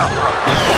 Oh,